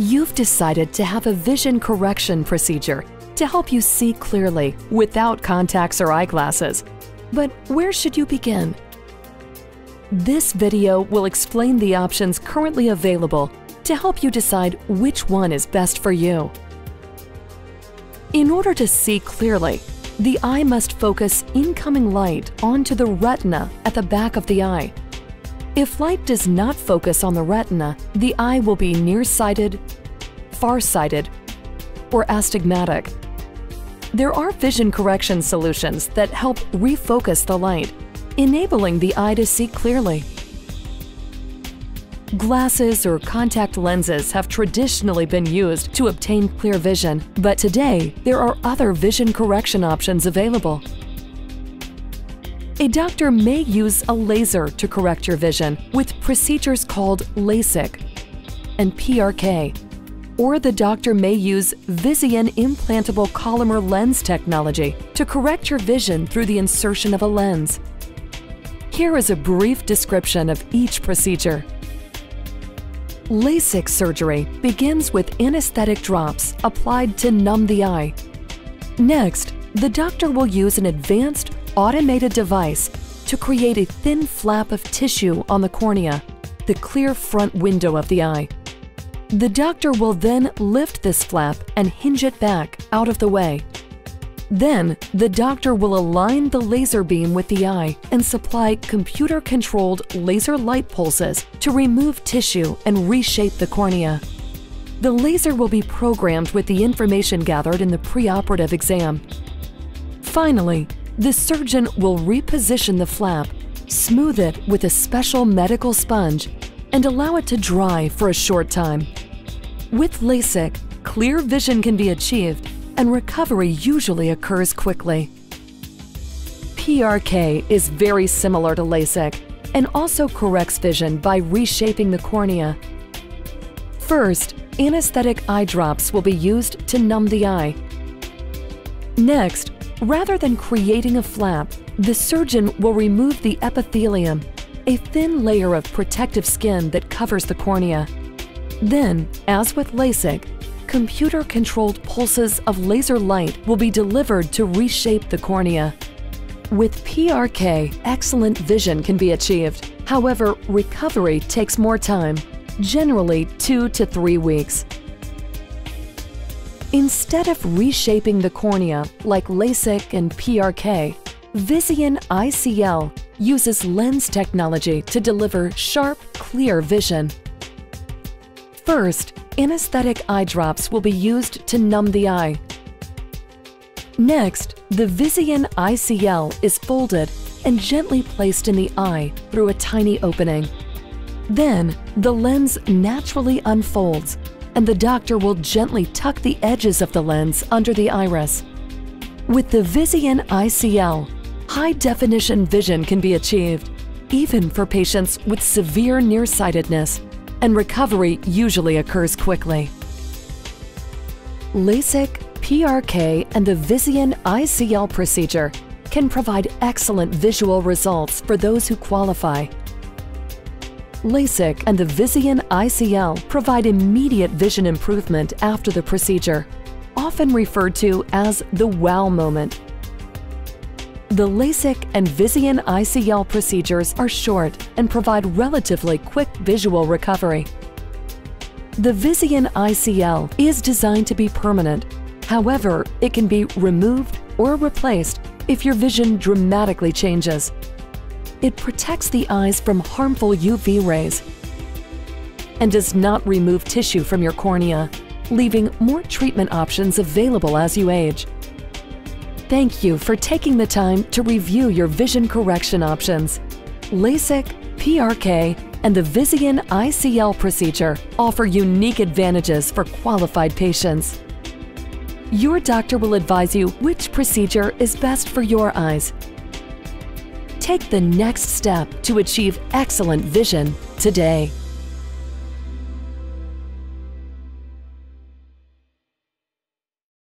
You've decided to have a vision correction procedure to help you see clearly without contacts or eyeglasses. But where should you begin? This video will explain the options currently available to help you decide which one is best for you. In order to see clearly, the eye must focus incoming light onto the retina at the back of the eye. If light does not focus on the retina, the eye will be nearsighted, farsighted, or astigmatic. There are vision correction solutions that help refocus the light, enabling the eye to see clearly. Glasses or contact lenses have traditionally been used to obtain clear vision, but today there are other vision correction options available. A doctor may use a laser to correct your vision with procedures called LASIK and PRK, or the doctor may use Visian implantable Collamer lens technology to correct your vision through the insertion of a lens. Here is a brief description of each procedure. LASIK surgery begins with anesthetic drops applied to numb the eye. Next, the doctor will use an advanced automated device to create a thin flap of tissue on the cornea, the clear front window of the eye. The doctor will then lift this flap and hinge it back out of the way. Then, the doctor will align the laser beam with the eye and supply computer-controlled laser light pulses to remove tissue and reshape the cornea. The laser will be programmed with the information gathered in the preoperative exam. Finally, the surgeon will reposition the flap, smooth it with a special medical sponge, and allow it to dry for a short time. With LASIK, clear vision can be achieved and recovery usually occurs quickly. PRK is very similar to LASIK and also corrects vision by reshaping the cornea. First, anesthetic eye drops will be used to numb the eye. Next, rather than creating a flap, the surgeon will remove the epithelium, a thin layer of protective skin that covers the cornea. Then, as with LASIK, computer-controlled pulses of laser light will be delivered to reshape the cornea. With PRK, excellent vision can be achieved. However, recovery takes more time, generally two to three weeks. Instead of reshaping the cornea like LASIK and PRK, Visian ICL uses lens technology to deliver sharp, clear vision. First, anesthetic eye drops will be used to numb the eye. Next, the Visian ICL is folded and gently placed in the eye through a tiny opening. Then, the lens naturally unfolds and the doctor will gently tuck the edges of the lens under the iris. With the Visian ICL, high-definition vision can be achieved, even for patients with severe nearsightedness and recovery usually occurs quickly. LASIK, PRK, and the Visian ICL procedure can provide excellent visual results for those who qualify. LASIK and the Visian ICL provide immediate vision improvement after the procedure, often referred to as the wow moment. The LASIK and Visian ICL procedures are short and provide relatively quick visual recovery. The Visian ICL is designed to be permanent. However, it can be removed or replaced if your vision dramatically changes. It protects the eyes from harmful UV rays and does not remove tissue from your cornea, leaving more treatment options available as you age. Thank you for taking the time to review your vision correction options. LASIK, PRK, and the Visian ICL procedure offer unique advantages for qualified patients. Your doctor will advise you which procedure is best for your eyes. Take the next step to achieve excellent vision today.